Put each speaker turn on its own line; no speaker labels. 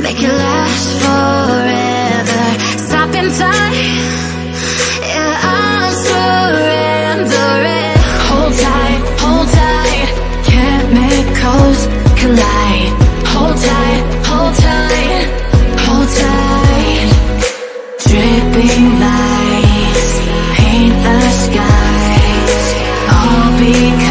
Make it last forever. Stop time Yeah, I'm surrendering Hold tight, hold tight. Chemicals collide. Hold tight, hold tight. Hold tight. Dripping lights Paint the skies. I'll be.